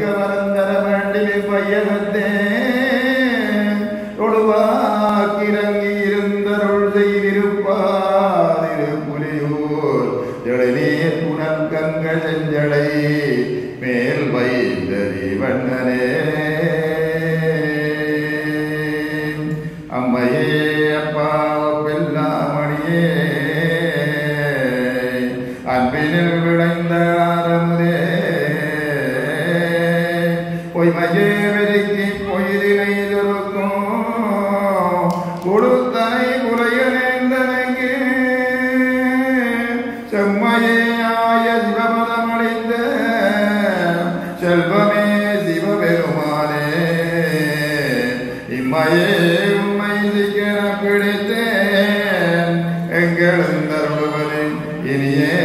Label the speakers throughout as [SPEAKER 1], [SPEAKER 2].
[SPEAKER 1] மிக்க வரந்தர வேண்டில் பையகத்தே ஒழுவாக்கிறங்கி இருந்தருள் செய்திருப்பாதிரு புலியூர் ஜடநீர் புனர்கங்கள் செஞ்சடை மேல் வைந்தரி வண்ணனே அம்மையே அப்பா பெல்லாமணியே அன்பினில் விளைந்த பொய்மையே வெறுக்கி பொய்தினை இருக்கும் கொடுத்தனை குறையனேந்தனக்கு செம்மையாய சிவபதமடைந்த செல்வமே சிவபெருமானே. இம்மையே உண்மை சிக்கன பிடித்தேன். எங்களும் தருளுவனே இனியே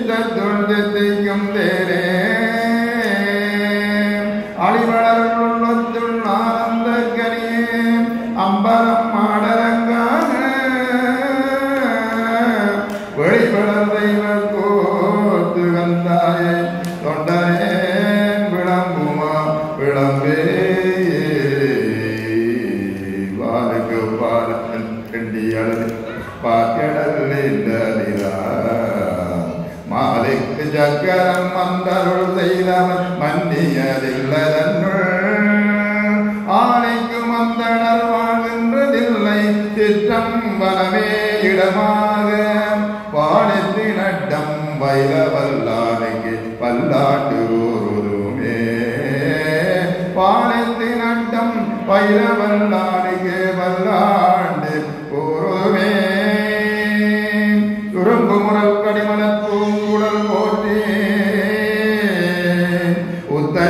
[SPEAKER 1] சித்தத்துள் தித்திக்கும் தேரே. அழிவளர் உள்ளத்துள் ஆனந்த கனியே அம்பரம் ஆடரங்காக வெளிவளர் தெய்வ கோத்து வந்தாயே தொண்டனே விளம்புமா விளம்பே வானுக்கு மாலிக்கு மந்தருள் செய்தவன் மன்னியதில்லதன்னுள். ஆணைக்கு மந்தனர் வாழ்கின்றதில்லை சிற்றம்பலமே இடமாக. வாழத்தி வைரவல்லானைக்கு வைரவல்லானுக்கு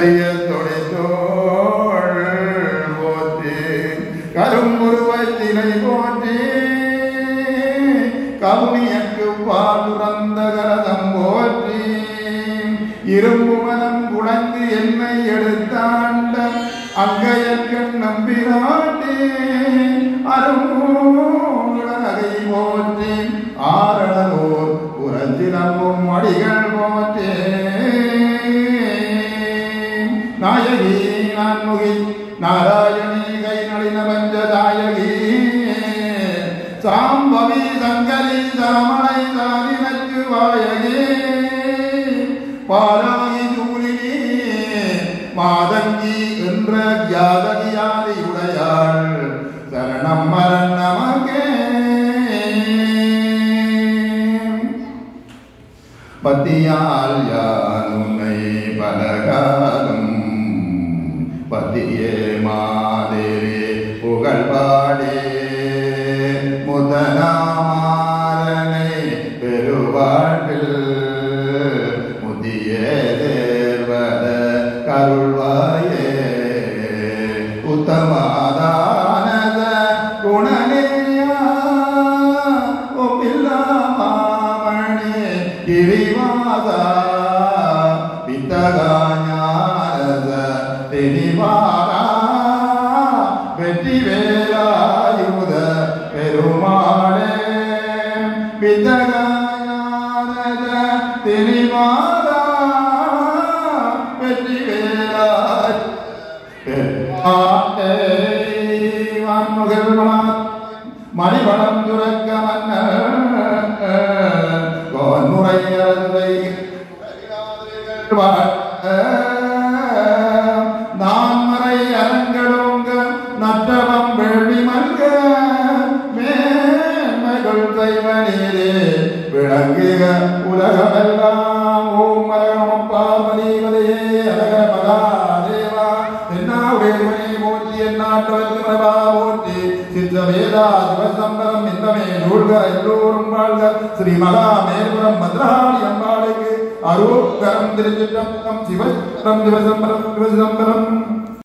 [SPEAKER 1] உத்தரிய தொடைத்தோள் போற்றி கரும்புருவத்தினை போற்றி. கவுனியக்கு பாதுரந்த கரதம் போற்றி. இரும்பு மனம் குழந்து என்னை எடுத்தாண்ட அங்கையற்கண் நம்பிராண்டே அருங்கை போற்றி ஆரணோர் புரஞ்சி நம்பும் அடிகள் நான்முகி நாராயணி கை நளின பஞ்சதாயகி சாம்பவி சங்கரி சாமலை சாதி நச்சு வாயகி பாலாகி சூலினி மாதங்கி என்ற ஜாதகியாதி உடையாள் சரணம் மரண் நமக்கே பத்தியால் யானுனை பலகால പതിയെ മാദേവി പുകൾ പാടി. മുതനാമാരനെ പെരുവാട്ടിൽ മുതിയ ദേവത കരുൾവായേ. ഉത്തമാദാനത ഗുണനിയ ഒപ്പില്ലാമണി പിത്തകാഞ്ഞ തിരിമാറാ വെറ്റിവേലായുധ പെരുമാളെ. വിതരായാനര തിരിമാറാ വെറ്റിവേലായ പെരുമാളെ മണിപടം തുറക്ക മന്നർ കോൻമുറയ്യ பார்வதிவதையே அழக மகாதேவா தென்னாவுடையவனே போற்றி எந்நாட்டவர்க்கு மரபா போற்றி சித்த வேதா சிவசம்பரம் இந்தமே நூல்க எல்லோரும் வாழ்க ஸ்ரீ மகா மேல்புரம் மதுராளி அம்பாளுக்கு அரோக்கரம் திருச்சிட்டம் சிவசம்பரம் சிவசம்பரம்